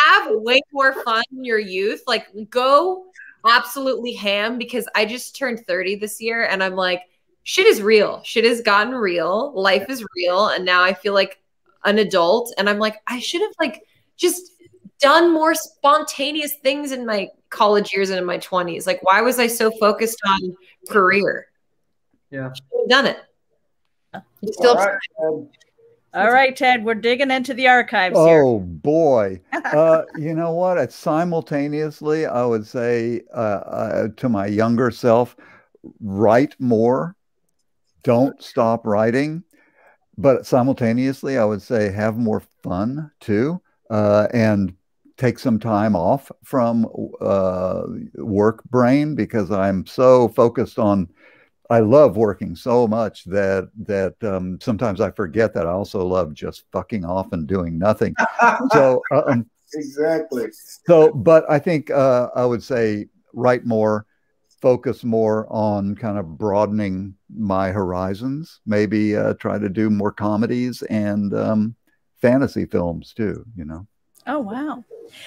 have way more fun in your youth. Like go absolutely ham because I just turned 30 this year and I'm like, shit is real. Shit has gotten real. Life is real. And now I feel like an adult. And I'm like, I should have like just done more spontaneous things in my college years and in my 20s. Like, why was I so focused on career? Yeah. Should have done it. You Still All right, Ted. All right, Ted, we're digging into the archives here. Oh boy. Uh, you know what? It's simultaneously, I would say uh, uh, to my younger self, write more. Don't stop writing. But simultaneously, I would say have more fun too, uh, and take some time off from uh, work brain because I'm so focused on. I love working so much that that um, sometimes I forget that I also love just fucking off and doing nothing. So, um, exactly. so, but I think uh, I would say write more, focus more on kind of broadening my horizons. Maybe uh, try to do more comedies and um, fantasy films too. You know. Oh, wow.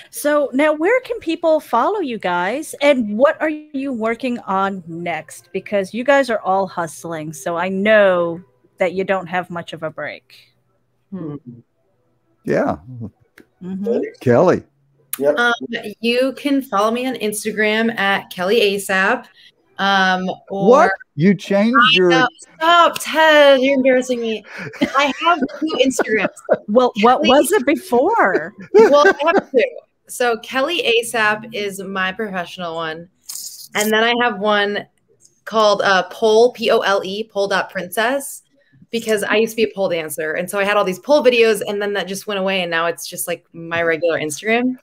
So now where can people follow you guys and what are you working on next? Because you guys are all hustling. So I know that you don't have much of a break. Yeah, Mhm. Kelly. Yep. Um, you can follow me on Instagram at Kelly ASAP. Um, or What you changed your? No, stop, Ted. You're embarrassing me. I have two Instagrams. Well, what Kelly- was it before? Well, I have two. So Kelly ASAP is my professional one. and then I have one called uh, Pole P O L E Pole dot Princess because I used to be a pole dancer, and so I had all these pole videos, and then that just went away, and now it's just like my regular Instagram.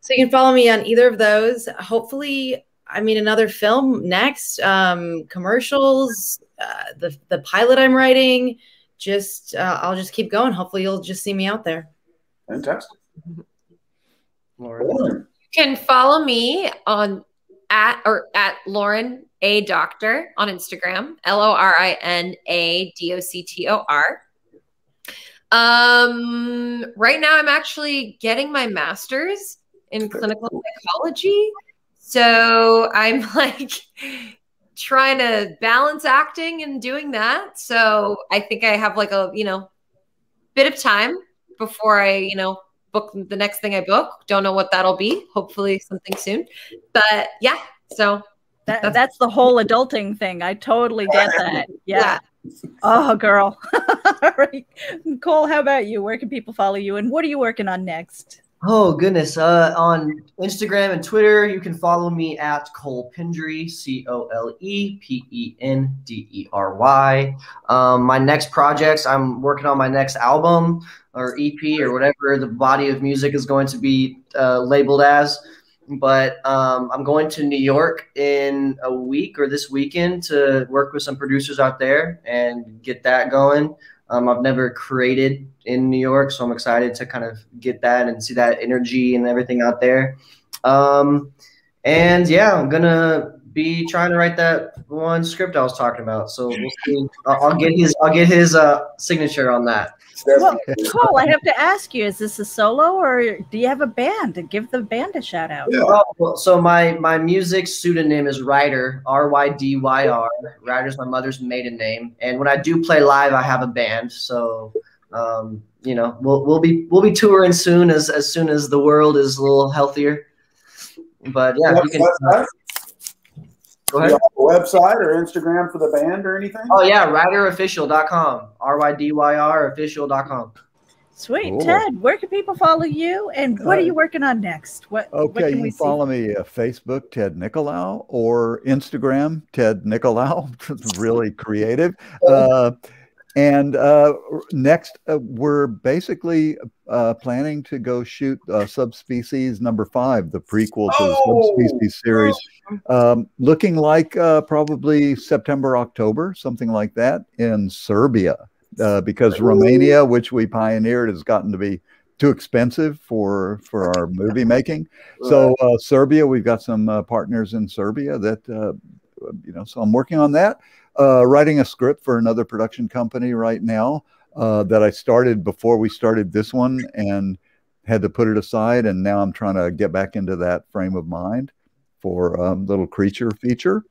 So you can follow me on either of those. Hopefully, I mean another film next, um, commercials, uh, the the pilot I'm writing. Just uh, I'll just keep going. Hopefully, you'll just see me out there. Fantastic. Lorin. You can follow me on at or at Lorin A Doctor on Instagram, L O R I N A D O C T O R. Um, right now I'm actually getting my master's in clinical psychology. So I'm like trying to balance acting and doing that. So I think I have like a, you know, bit of time before I, you know, book the next thing I book. Don't know what that'll be. Hopefully something soon. But yeah, so that, that's, that's the whole adulting thing. I totally get that. Yeah. yeah. Oh, girl. All right. Cole, how about you? Where can people follow you and what are you working on next? Oh goodness! Uh, on Instagram and Twitter, you can follow me at Cole Pendery, C O L E P E N D E R Y. Um, my next projects, I'm working on my next album or EP or whatever the body of music is going to be uh, labeled as. But um, I'm going to New York in a week or this weekend to work with some producers out there and get that going. Um, I've never created in New York, so I'm excited to kind of get that and see that energy and everything out there. Um, and yeah, I'm gonna be trying to write that one script I was talking about. So we'll see. I'll, I'll get his I'll get his uh, signature on that. Well, Cole, I have to ask you: Is this a solo, or do you have a band? To give the band a shout out. Yeah. Well, so my my music pseudonym is Rydyr, R Y D Y R. Ryder's my mother's maiden name, and when I do play live, I have a band. So, um, you know, we'll we'll be we'll be touring soon as as soon as the world is a little healthier. But yeah, you can. Uh, Go ahead. website or Instagram for the band or anything? Oh yeah, rydyrofficial.com. R Y D Y R official.com. Sweet. Cool. Ted, where can people follow you and what uh, are you working on next? What Okay, what can you can follow me uh, Facebook, Ted Nicolaou, or Instagram, Ted Nicolaou. really creative. Uh, and uh, next, uh, we're basically uh, planning to go shoot uh, Subspecies number five, the prequel to the oh! Subspecies series, um, looking like uh, probably September, October, something like that in Serbia, uh, because Romania, which we pioneered, has gotten to be too expensive for for our movie making. So Serbia, we've got some partners in Serbia that you know. So I'm working on that uh, writing a script for another production company right now uh, that I started before we started this one and had to put it aside. And now I'm trying to get back into that frame of mind for a um, little creature feature.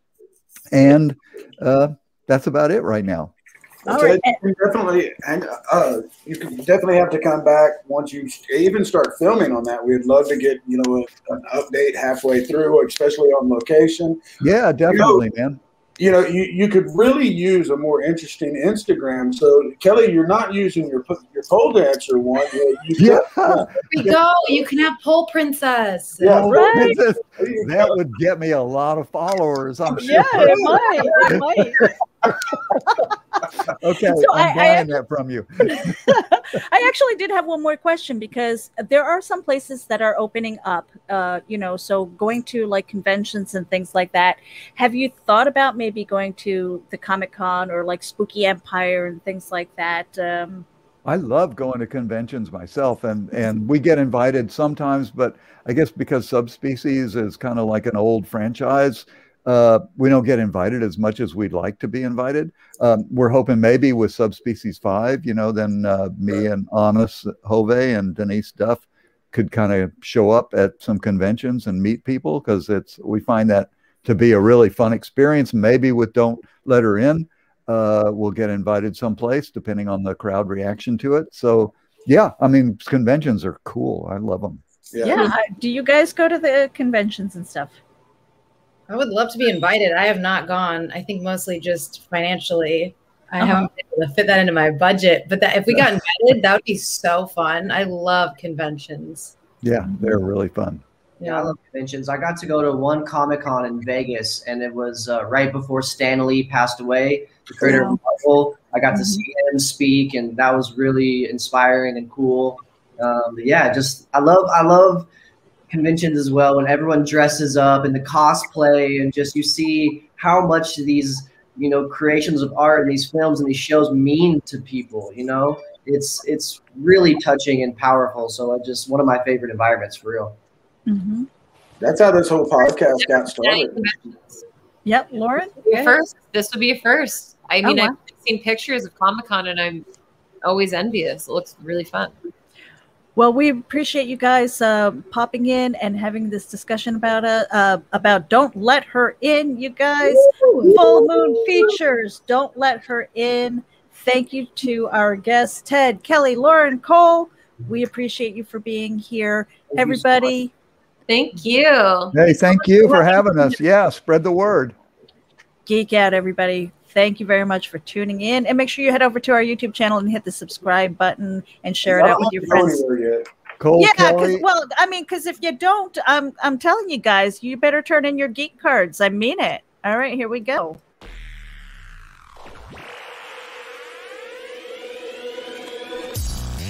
And uh, that's about it right now. Okay, definitely, and uh, you can definitely have to come back once you even start filming on that. We'd love to get you know an update halfway through, especially on location. Yeah, definitely, you know, man you know, you, you could really use a more interesting Instagram. So Kelly, you're not using your your pole dancer one. You, yeah. There we go. You can have pole princess. Yeah, right. That would get me a lot of followers. I'm sure. Yeah, it might. It might. okay, so I'm I, buying I, that from you. I actually did have one more question because there are some places that are opening up. Uh, you know, so going to like conventions and things like that. Have you thought about maybe going to the Comic Con or like Spooky Empire and things like that? Um, I love going to conventions myself, and and we get invited sometimes, but I guess because Subspecies is kind of like an old franchise uh, we don't get invited as much as we'd like to be invited. Um, we're hoping maybe with Subspecies 5, you know, then uh, me and Anders Hove and Denise Duff could kind of show up at some conventions and meet people because it's we find that to be a really fun experience. Maybe with Don't Let Her In, uh, we'll get invited someplace depending on the crowd reaction to it. So, yeah, I mean, conventions are cool. I love them. Yeah. yeah. Do you guys go to the conventions and stuff? I would love to be invited. I have not gone. I think mostly just financially. I uh-huh. haven't been able to fit that into my budget. But that if we got invited, that would be so fun. I love conventions. Yeah, they're really fun. Yeah, I love conventions. I got to go to one Comic Con in Vegas, and it was uh, right before Stan Lee passed away, the creator of Marvel. I got mm-hmm. to see him speak, and that was really inspiring and cool. Um, yeah, just I love I love conventions as well when everyone dresses up and the cosplay, and just you see how much these you know creations of art and these films and these shows mean to people. You know, it's it's really touching and powerful. So I just one of my favorite environments for real. Mm-hmm. That's how this whole podcast got started. Yep, Lorin. First, this would be a first. I mean, oh, wow. I've seen pictures of Comic Con, and I'm always envious. It looks really fun. Well, we appreciate you guys uh, popping in and having this discussion about uh, uh, about don't let her in, you guys. Full moon features, don't let her in. Thank you to our guests, Ted, Kelly, Lorin, Cole. We appreciate you for being here, thank everybody. You so thank you. Hey, thank you for having us. Yeah, spread the word. Geek out, everybody. Thank you very much for tuning in. And make sure you head over to our YouTube channel and hit the subscribe button and share it out with your friends. Cole yeah, because well, I mean, because if you don't, I'm I'm telling you guys, you better turn in your geek cards. I mean it. All right, here we go.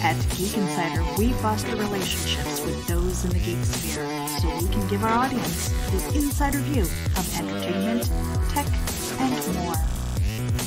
At Geek Insider, we foster relationships with those in the geek sphere so we can give our audience the insider view of entertainment, tech, and more.